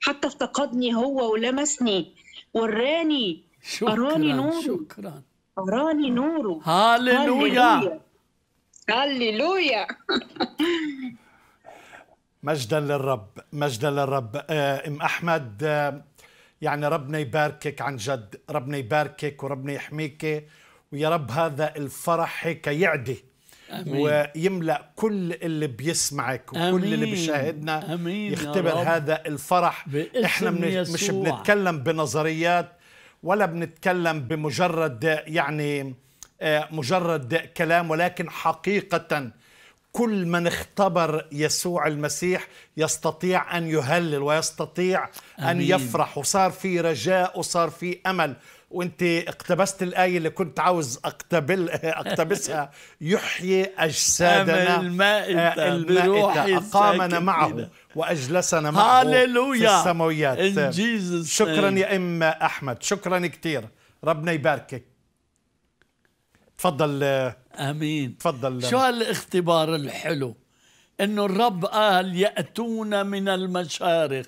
حتى افتقدني هو ولمسني. وراني. أراني شكرا نوره. شكرا. أراني نوره. هللويا هللويا مجدا للرب مجدا للرب. آه إم أحمد آه يعني ربنا يباركك عن جد ربنا يباركك وربنا يحميك ويا رب هذا الفرح هيك يعدي. ويملأ كل اللي بيسمعك وكل اللي آمين. بيشاهدنا آمين يا يختبر. هذا الفرح إحنا من مش. بنتكلم بنظريات ولا بنتكلم بمجرد يعني آه، مجرد كلام ولكن حقيقة كل من اختبر يسوع المسيح يستطيع أن يهلل ويستطيع أن آمين. يفرح وصار في رجاء وصار في أمل وانت اقتبست الآية اللي كنت عاوز اقتبل أقتبسها. يحيي أجسادنا. أمل المائتة آه، المائتة الساكن معه. فينا. وأجلسنا معه في السماويات. شكرا. يا ام أحمد. شكرا كثير ربنا يباركك. تفضل آه، آمين. تفضل. شو هالاختبار الحلو؟ إنه الرب قال يأتون من المشارق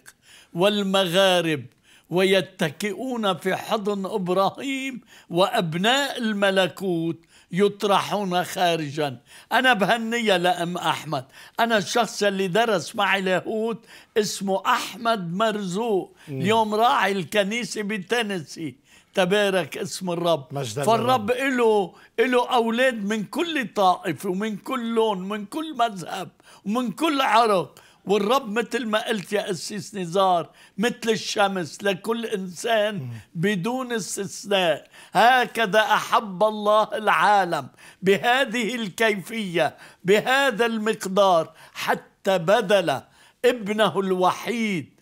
والمغارب. ويتكئون في حضن إبراهيم وأبناء الملكوت يطرحون خارجا. أنا بهنية لأم أحمد. أنا الشخص اللي درس معي اليهود اسمه أحمد مرزوق. اليوم راعي الكنيسة بتنسي تبارك اسم الرب. فالرب له له أولاد من كل طائفة ومن كل لون ومن كل مذهب ومن كل عرق. والرب مثل ما قلت يا أسيس نزار مثل الشمس لكل إنسان بدون استثناء. هكذا أحب الله العالم بهذه الكيفية بهذا المقدار حتى بذل ابنه الوحيد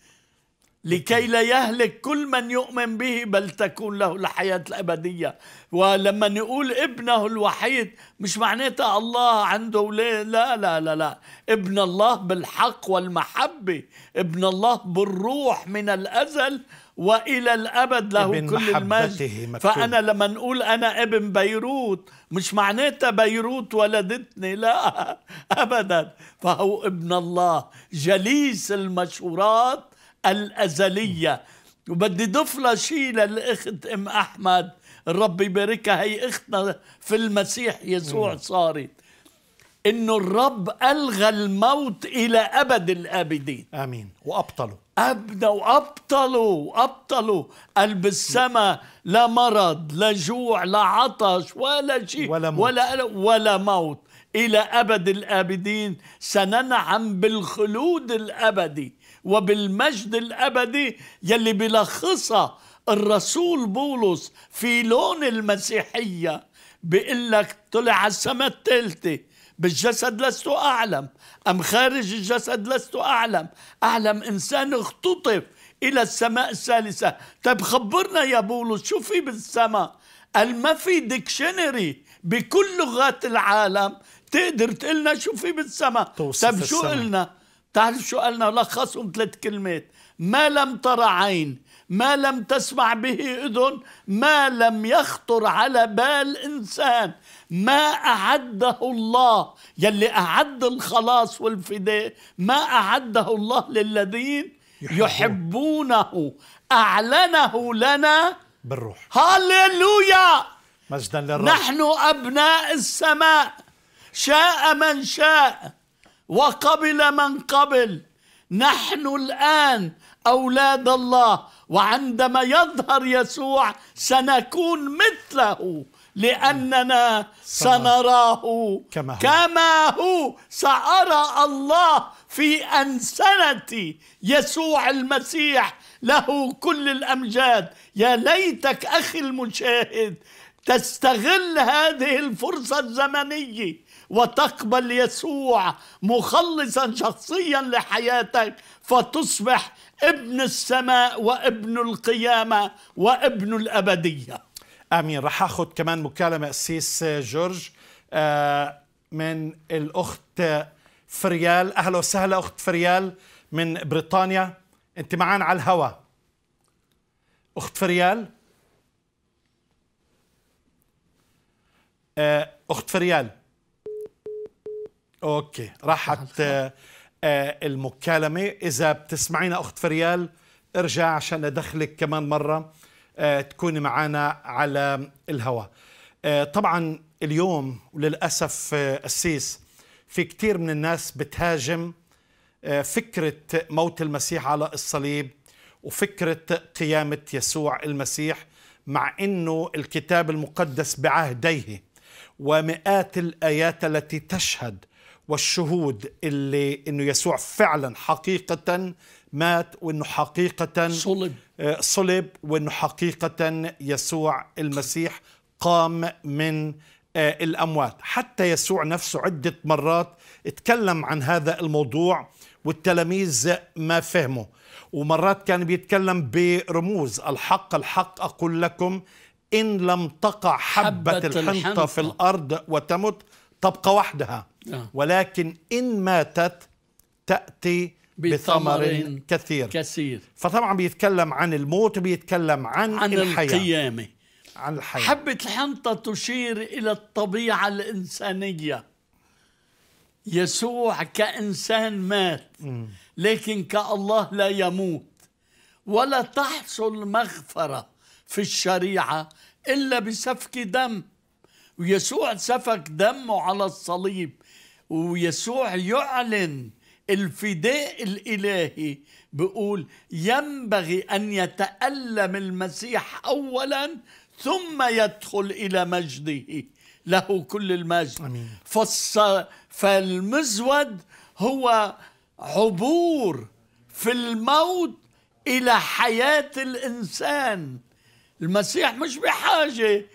لكي لا يهلك كل من يؤمن به بل تكون له الحياة الأبدية. ولما نقول ابنه الوحيد مش معناتها الله عنده أولاد لا لا لا لا. ابن الله بالحق والمحبة. ابن الله بالروح من الأزل وإلى الأبد له ابن كل المجد. فأنا لما نقول أنا ابن بيروت مش معناتها بيروت ولدتني لا أبدا. فهو ابن الله جليس المشورات الأزلية. وبدي ضيف لها شيء للأخت أم أحمد. الرب يباركها هي أختنا في المسيح يسوع صارت. إنه الرب ألغى الموت إلى أبد الآبدين. آمين. وأبطلوا. أبدا وأبطلوا أبطلوا قلب السماء لا مرض لا جوع لا عطش ولا شيء ولا موت. ولا, ولا موت. إلى أبد الآبدين. سننعم بالخلود الأبدي. وبالمجد الأبدي يلي بلخصها الرسول بولس في لون المسيحية بيقول لك طلع على السماء الثالثة بالجسد لست أعلم أم خارج الجسد لست أعلم أعلم إنسان اختطف إلى السماء الثالثة. طيب خبرنا يا بولس شو في بالسماء؟ قال ما في ديكشنري بكل لغات العالم تقدر تقلنا شو في بالسماء؟ طب شو. قلنا؟ تعرف شو قلنا لخصهم ثلاث كلمات؟ ما لم ترى عين ما لم تسمع به أذن ما لم يخطر على بال إنسان ما أعده الله يلي أعد الخلاص والفداء ما أعده الله للذين يحبون. يحبونه أعلنه لنا بالروح. هللويا! مجدا للرب. نحن أبناء السماء شاء من شاء. وقبل من قبل. نحن الآن أولاد الله وعندما يظهر يسوع سنكون مثله لأننا سنراه. كما هو. كما هو. سأرى الله في أنسنة يسوع المسيح له كل الأمجاد. يا ليتك أخي المشاهد تستغل هذه الفرصة الزمنية وتقبل يسوع مخلصا شخصيا لحياتك فتصبح ابن السماء وابن القيامة وابن الأبدية. آمين. رح آخذ كمان مكالمة قسيس جورج آه، من الأخت فريال. أهلا وسهلا أخت فريال من بريطانيا. أنت معنا على الهواء. أخت فريال؟ أخت فريال. okay راحت آه، آه، المكالمة. إذا بتسمعينا أخت فريال ارجع عشان أدخلك كمان مرة آه، تكوني معنا على الهواء. آه، طبعا اليوم وللأسف آه، قسيس في كثير من الناس بتهاجم آه، فكرة موت المسيح على الصليب وفكرة قيامة يسوع المسيح مع إنه الكتاب المقدس بعهديه. ومئات الآيات التي تشهد والشهود اللي إنه يسوع فعلا حقيقه مات وإنه حقيقه صلب. آه، صلب وإنه حقيقه يسوع المسيح قام من آه، الأموات. حتى يسوع نفسه عدة مرات اتكلم عن هذا الموضوع والتلاميذ ما فهموا. ومرات كان بيتكلم برموز. الحق الحق أقول لكم إن لم تقع حبة, حبة الحنطة الحنطة. في الأرض وتمت تبقى وحدها. آه. ولكن إن ماتت تأتي بثمر كثير. كثير. فطبعا بيتكلم عن الموت وبيتكلم عن, عن الحياة. القيامة عن الحياة. حبة الحنطة تشير إلى الطبيعة الإنسانية. يسوع كإنسان مات لكن كالله لا يموت. ولا تحصل مغفرة. في الشريعة إلا بسفك دم. ويسوع سفك دمه على الصليب ويسوع يعلن الفداء الإلهي بيقول ينبغي أن يتألم المسيح أولا ثم يدخل إلى مجده. له كل المجد. آمين. فالص... فالمزود هو عبور في الموت إلى حياة الإنسان. المسيح مش بحاجة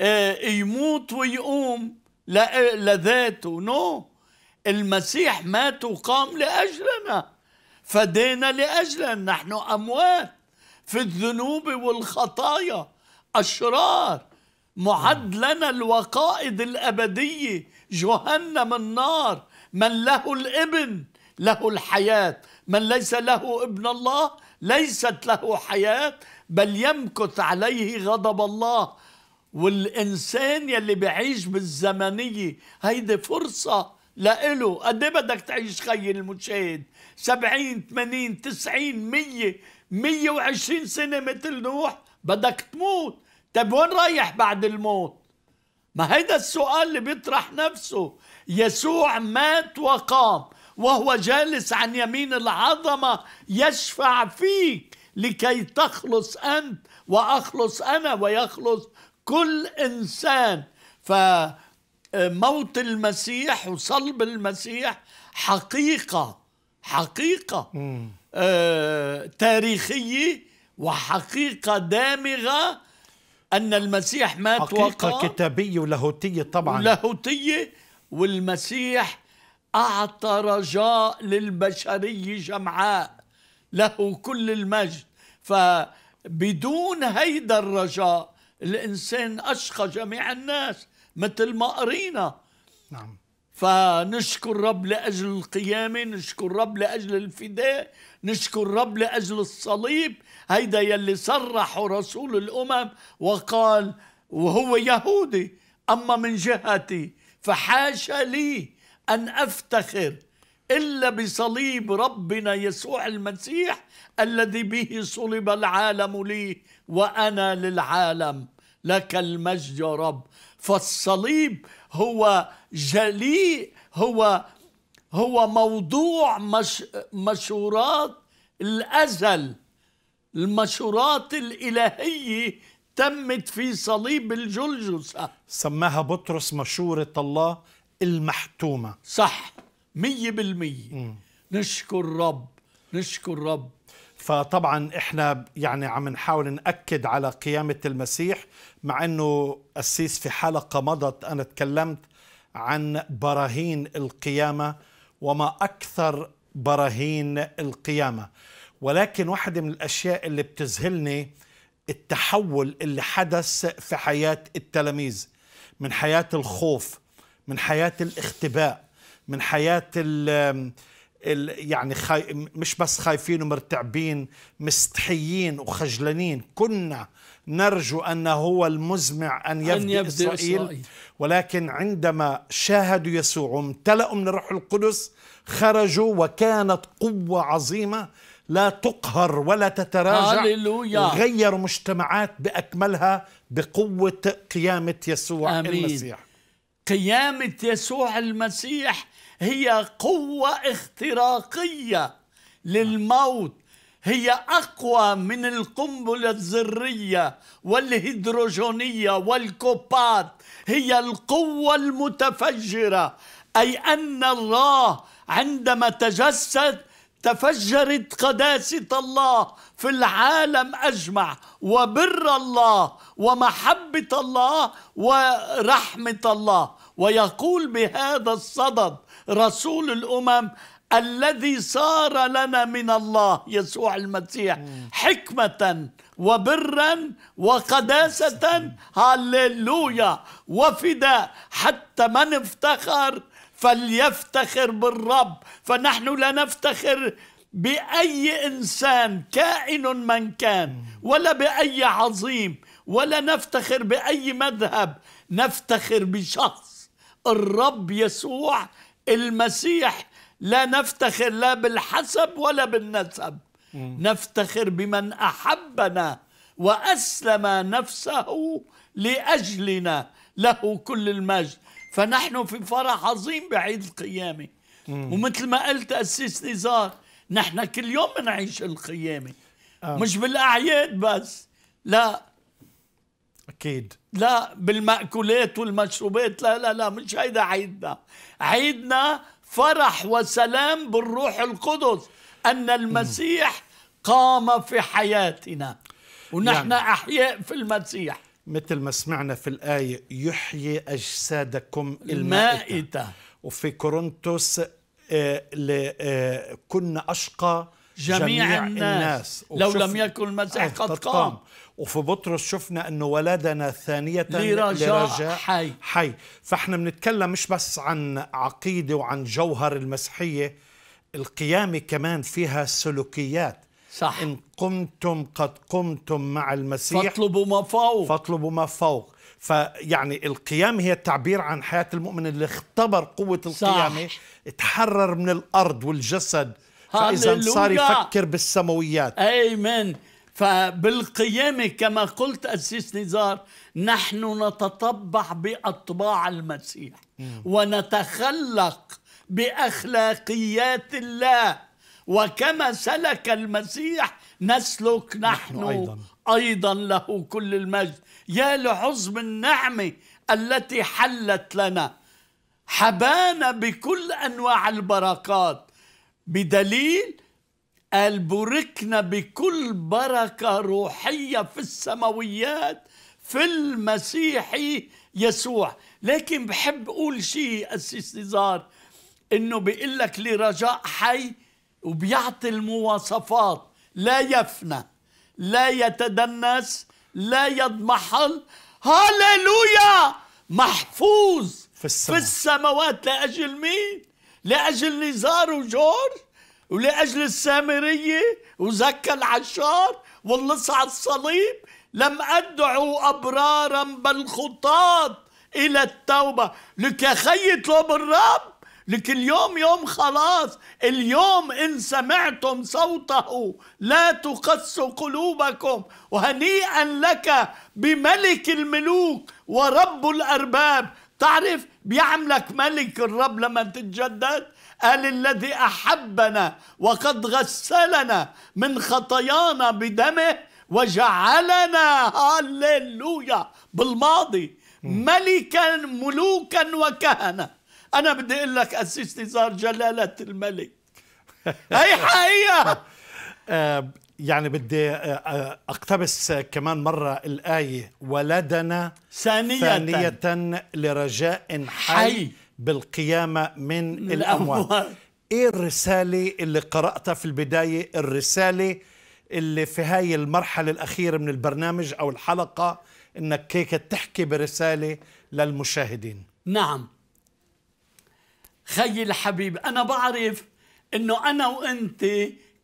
آه، يموت ويقوم. لذاته نو. المسيح مات وقام لأجلنا. فدينا لأجلنا. نحن أموات في الذنوب والخطايا. أشرار. معد لنا الوقائد الأبدية. جهنم النار. من له الإبن له الحياة. من ليس له ابن الله ليست له حياة. بل يمكث عليه غضب الله. والإنسان يلي بيعيش بالزمنية هيدي فرصة لإله. قد إيه بدك تعيش خي المشاهد؟ سبعين ثمانين تسعين مية مية وعشرين سنة مثل نوح. بدك تموت. طب وين رايح بعد الموت؟ ما هيدا السؤال اللي بيطرح نفسه. يسوع مات وقام وهو جالس عن يمين العظمة يشفع فيك لكي تخلص أنت وأخلص أنا ويخلص كل إنسان. فموت المسيح وصلب المسيح حقيقة حقيقة آه تاريخية وحقيقة دامغة أن المسيح مات حقيقة كتابية ولاهوتية طبعا. لاهوتية والمسيح أعطى رجاء للبشرية جمعاء له كل المجد. فبدون هيدا الرجاء الإنسان أشقى جميع الناس مثل ما قرينا. نعم. فنشكر رب لأجل القيامة نشكر رب لأجل الفداء نشكر رب لأجل الصليب. هيدا يلي صرحه رسول الأمم وقال وهو يهودي أما من جهتي فحاشا لي أن أفتخر إلا بصليب ربنا يسوع المسيح الذي به صلب العالم لي وأنا للعالم. لك المجد يا رب. فالصليب هو جليء هو هو موضوع مش مشورات الأزل. المشورات الإلهية تمت في صليب الجلجسة سماها بطرس مشورة الله المحتومة. صح. مية بالمية. نشكر رب نشكر رب. فطبعا إحنا يعني عم نحاول نأكد على قيامة المسيح مع إنه أسيس في حلقة مضت أنا تكلمت عن براهين القيامة وما أكثر براهين القيامة. ولكن واحدة من الأشياء اللي بتذهلني التحول اللي حدث في حياة التلاميذ من حياة الخوف من حياة الاختباء. من حياة ال ال يعني خاي مش بس خايفين ومرتعبين مستحيين وخجلانين كنا نرجو أنه هو المزمع أن يفدي, يفدي إسرائيل, إسرائيل. ولكن عندما شاهدوا يسوع وامتلأوا من الروح القدس خرجوا وكانت قوة عظيمة لا تقهر ولا تتراجع هللويا. غيروا مجتمعات بأكملها بقوة قيامة يسوع آمين. المسيح قيامة يسوع المسيح هي قوة اختراقية للموت. هي أقوى من القنبلة الذرية والهيدروجينية والكوبات. هي القوة المتفجرة أي أن الله عندما تجسد تفجرت قداسة الله في العالم أجمع وبر الله ومحبة الله ورحمة الله. ويقول بهذا الصدد رسول الأمم الذي صار لنا من الله يسوع المسيح حكمة وبرا وقداسة. هللويا. وفداء حتى من افتخر فليفتخر بالرب. فنحن لا نفتخر بأي إنسان كائن من كان ولا بأي عظيم ولا نفتخر بأي مذهب. نفتخر بشخص الرب يسوع المسيح لا نفتخر لا بالحسب ولا بالنسب. نفتخر بمن أحبنا وأسلم نفسه لأجلنا له كل المجد. فنحن في فرح عظيم بعيد القيامة. ومثل ما قلت أسيس نزار نحن كل يوم بنعيش القيامة. مش بالأعياد بس لا. أكيد. لا بالمأكولات والمشروبات لا لا لا مش هيدا عيدنا. عيدنا فرح وسلام بالروح القدس أن المسيح قام في حياتنا. ونحن يعني- أحياء في المسيح. مثل ما سمعنا في الآية يحيي أجسادكم المائتة. المائتة. وفي كورنثوس آه، آه، كنا أشقى جميع الناس. لو وشف- لم يكن المسيح آه، قد قام. وفي بطرس شفنا أنه ولدنا ثانية لرجاء حي. حي. فإحنا بنتكلم مش بس عن عقيدة وعن جوهر المسيحية القيامة كمان فيها سلوكيات. صح. إن قمتم قد قمتم مع المسيح فاطلبوا ما فوق. فاطلبوا ما فوق. فيعني القيام هي التعبير عن حياة المؤمن اللي اختبر قوة القيامة تحرر من الأرض والجسد فإذا صار. يفكر بالسماويات. ايمن فبالقيامة كما قلت أسيس نزار نحن نتطبع بأطباع المسيح. ونتخلق بأخلاقيات الله. وكما سلك المسيح نسلك نحن, نحن أيضاً. أيضا له كل المجد. يا لعظم النعمة التي حلت لنا. حبانا بكل أنواع البركات. بدليل قال بوركنا بكل بركة روحية في السماويات في المسيح يسوع لكن بحب أقول شيء أسيس نزار إنه بيقول لك لرجاء حي وبيعطي المواصفات لا يفنى لا يتدنس لا يضمحل هللويا محفوظ في السماء. في السماوات لأجل مين؟ لأجل نزار وجورج ولأجل السامرية وزكى العشار واللص على الصليب لم أدعو أبرارا بل خطاة إلى التوبة. لك خيط الرب. لك اليوم يوم خلاص. اليوم إن سمعتم صوته لا تقسوا قلوبكم. وهنيئا لك بملك الملوك ورب الأرباب. تعرف بيعملك ملك الرب لما تتجدد؟ قال الذي أحبنا وقد غسلنا من خطايانا بدمه وجعلنا هللويا بالماضي ملكا ملوكا وكهنة. أنا بدي أقول لك أسيس نزار جلالة الملك. هي حقيقة. آه، يعني بدي آه، آه، اقتبس كمان مرة الآية. ولدنا ثانية, ثانية لرجاء حي, حي. بالقيامة من الأموات. الأموات. إيه الرسالة اللي قرأتها في البداية؟ الرسالة اللي في هاي المرحلة الأخيرة من البرنامج أو الحلقة إنك هيك تحكي برسالة للمشاهدين. نعم. خي الحبيب أنا بعرف أنه أنا وأنت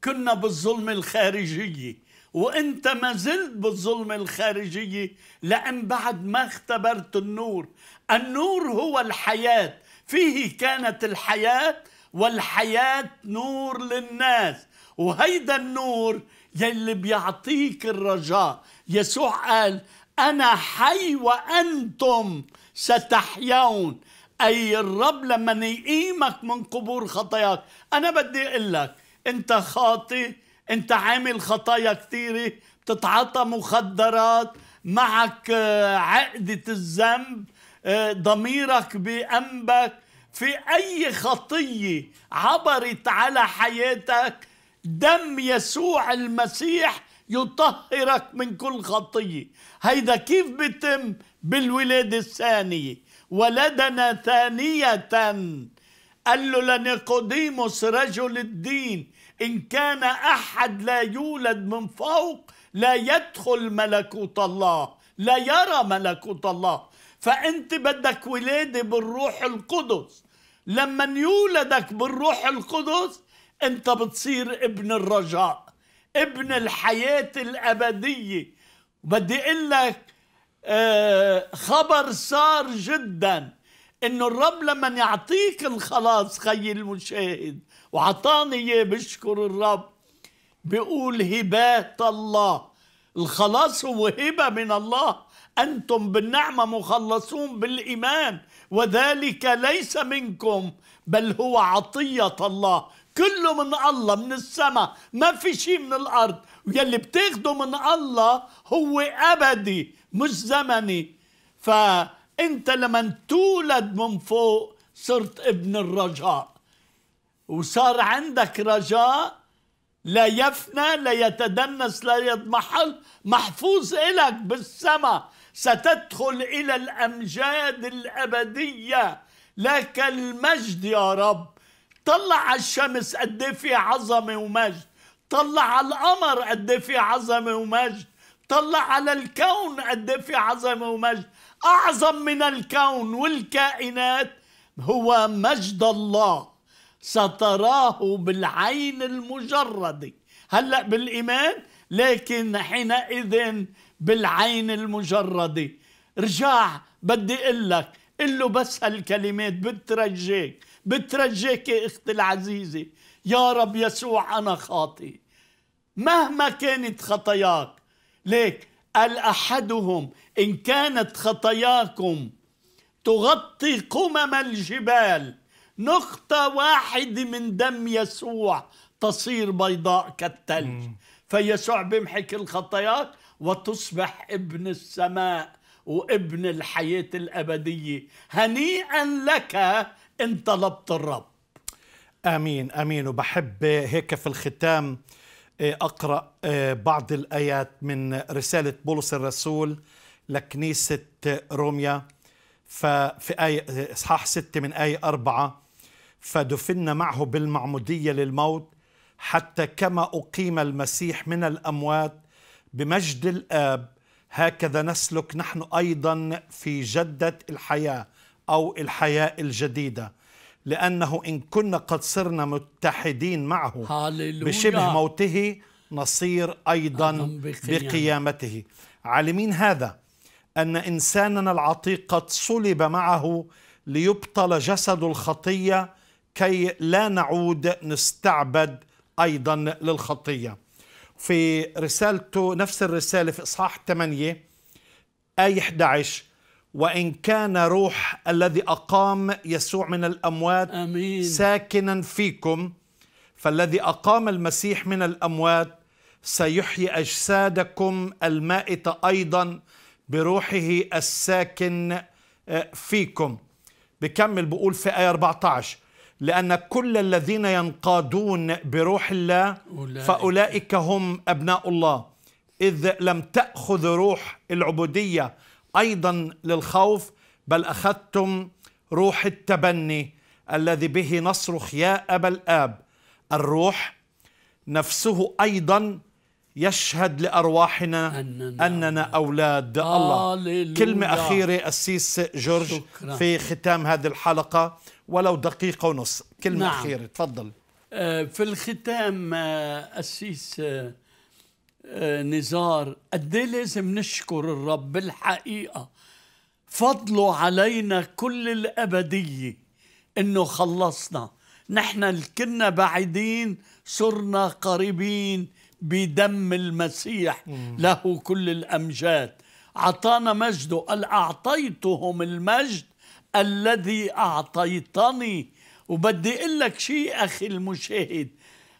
كنا بالظلم الخارجية. وأنت ما زلت بالظلم الخارجية لأن بعد ما اختبرت النور. النور هو الحياة. فيه كانت الحياة والحياة نور للناس. وهيدا النور يلي بيعطيك الرجاء. يسوع قال أنا حي وأنتم ستحيون. أي الرب لما يقيمك من قبور خطاياك. أنا بدي أقول لك أنت خاطئ أنت عامل خطايا كثيرة بتتعاطى مخدرات معك آه، عقدة الذنب آه، ضميرك بأنبك. في أي خطية عبرت على حياتك دم يسوع المسيح يطهرك من كل خطية. هيدا كيف بتم بالولادة الثانية؟ ولدنا ثانية. قال له لنيقوديموس رجل الدين إن كان أحد لا يولد من فوق لا يدخل ملكوت الله لا يرى ملكوت الله. فأنت بدك ولادة بالروح القدس. لما يولدك بالروح القدس أنت بتصير ابن الرجاء ابن الحياة الأبدية. بدي أقول لك آه، خبر صار جدا. إنه الرب لما يعطيك الخلاص خي المشاهد وعطاني إياه بشكر الرب بيقول هبات الله. الخلاص هو هبة من الله. أنتم بالنعمة مخلصون بالإيمان وذلك ليس منكم بل هو عطية الله. كله من الله من السماء ما في شيء من الأرض. ويلي بتاخده من الله هو أبدي مش زمني. فأنت لما تولد من فوق صرت ابن الرجاء. وصار عندك رجاء لا يفنى لا يتدنس لا يضمحل محفوظ إلك بالسماء ستدخل إلى الأمجاد الأبدية. لك المجد يا رب. طلع على الشمس قد في عظمة ومجد. طلع على القمر قد في عظمة ومجد. طلع على الكون قد في عظمة ومجد. أعظم من الكون والكائنات هو مجد الله. ستراه بالعين المجردة هلأ بالإيمان؟ لكن حينئذ بالعين المجردة رجع بدي أقول لك قل له بس هالكلمات بترجيك بترجيك يا أختي العزيزة. يا رب يسوع أنا خاطئ. مهما كانت خطاياك ليك قال أحدهم إن كانت خطاياكم تغطي قمم الجبال نقطة واحدة من دم يسوع تصير بيضاء كالثلج فيسوع بيمحك الخطايات وتصبح ابن السماء وابن الحياة الأبدية. هنيئا لك إن طلبت الرب. آمين آمين. وبحب هيك في الختام أقرأ آه، بعض الآيات من رسالة بولس الرسول لكنيسة روميا. ففي آية إصحاح ستة من آية أربعة. فدفنا معه بالمعمودية للموت حتى كما أقيم المسيح من الأموات بمجد الآب. هكذا نسلك نحن أيضا في جدة الحياة أو الحياة الجديدة. لأنه إن كنا قد صرنا متحدين معه هاليلويا. بشبه موته نصير أيضا أيضاً بقيامته. بقيامته عالمين هذا أن إنساننا العتيق قد صلب معه ليبطل جسد الخطية كي لا نعود نستعبد أيضا للخطية في رسالته نفس الرسالة في إصحاح 8 آية 11 وإن كان روح الذي أقام يسوع من الأموات آمين. ساكنا فيكم فالذي أقام المسيح من الأموات سيحيي أجسادكم المائتة أيضا بروحه الساكن آه، فيكم. بكمل بقول في آية 14 لأن كل الذين ينقادون بروح الله أولئك. فأولئك هم أبناء الله. إذ لم تأخذ روح العبودية أيضا للخوف بل أخذتم روح التبني الذي به نصرخ يا أبا الآب الروح نفسه أيضا يشهد لأرواحنا أننا أننا أولاد الله. كلمة أخيرة أسيس جورج شكراً. في ختام هذه الحلقة ولو دقيقة ونص كلمة نعم. أخيرة تفضل آه، في الختام أسيس آه، آه، نزار قد إيه لازم نشكر الرب بالحقيقة؟ فضله علينا كل الأبدية إنه خلصنا. نحن اللي كنا بعيدين صرنا قريبين بدم المسيح له كل الأمجاد. أعطانا مجده قال أعطيتهم المجد الذي أعطيتني. وبدي أقول لك شيء أخي المشاهد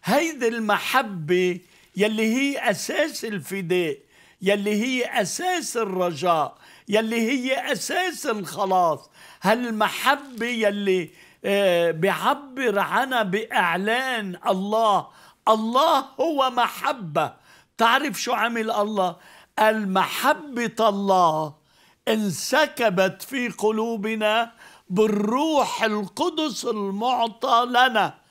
هيدي المحبة يلي هي أساس الفداء يلي هي أساس الرجاء يلي هي أساس الخلاص. هالمحبة يلي آه، بيعبر عنها بإعلان الله. الله هو محبة. تعرف شو عمل الله؟ المحبة الله انسكبت في قلوبنا بالروح القدس المعطى لنا.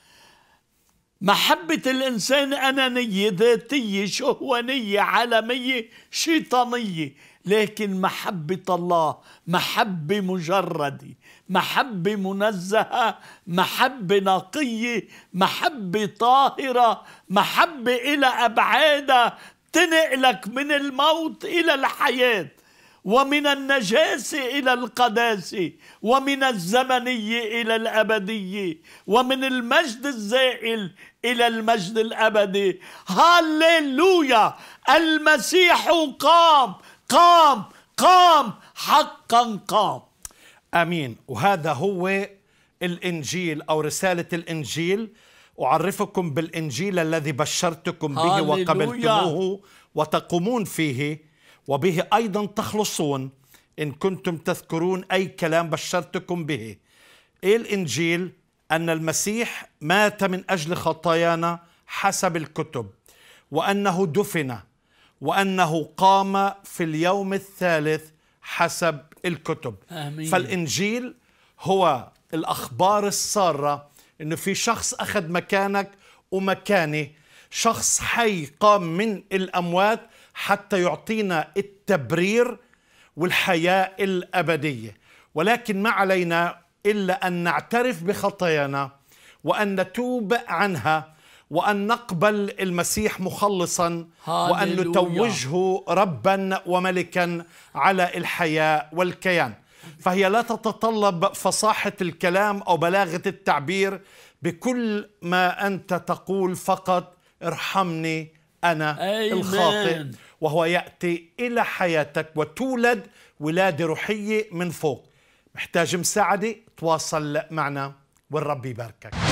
محبة الإنسان أنانية ذاتية شهوانية عالمية شيطانية. لكن محبة الله محبة مجردة محبة منزهة محبة نقية محبة طاهرة محبة إلى أبعادها تنقلك من الموت إلى الحياة. ومن النجاسة إلى القداسة ومن الزمنية إلى الأبدية ومن المجد الزائل إلى المجد الأبدي. هاليلويا المسيح قام قام قام حقا قام. آمين. وهذا هو الإنجيل أو رسالة الإنجيل. أعرفكم بالإنجيل الذي بشرتكم به. وقبلتموه وتقومون فيه. وبه أيضا تخلصون إن كنتم تذكرون أي كلام بشرتكم به. إيه الإنجيل؟ أن المسيح مات من أجل خطايانا حسب الكتب وأنه دفن وأنه قام في اليوم الثالث حسب الكتب. آمين. فالإنجيل هو الأخبار السارة انه في شخص أخذ مكانك ومكاني شخص حي قام من الأموات حتى يعطينا التبرير والحياة الأبدية. ولكن ما علينا إلا أن نعترف بخطايانا وأن نتوب عنها وأن نقبل المسيح مخلصا وأن هاليلويا. نتوجه ربا وملكا على الحياة والكيان. فهي لا تتطلب فصاحة الكلام أو بلاغة التعبير. بكل ما أنت تقول فقط ارحمني أنا آمين. الخاطئ وهو يأتي إلى حياتك وتولد ولادة روحية من فوق. محتاج مساعدة؟ تواصل معنا والرب يباركك.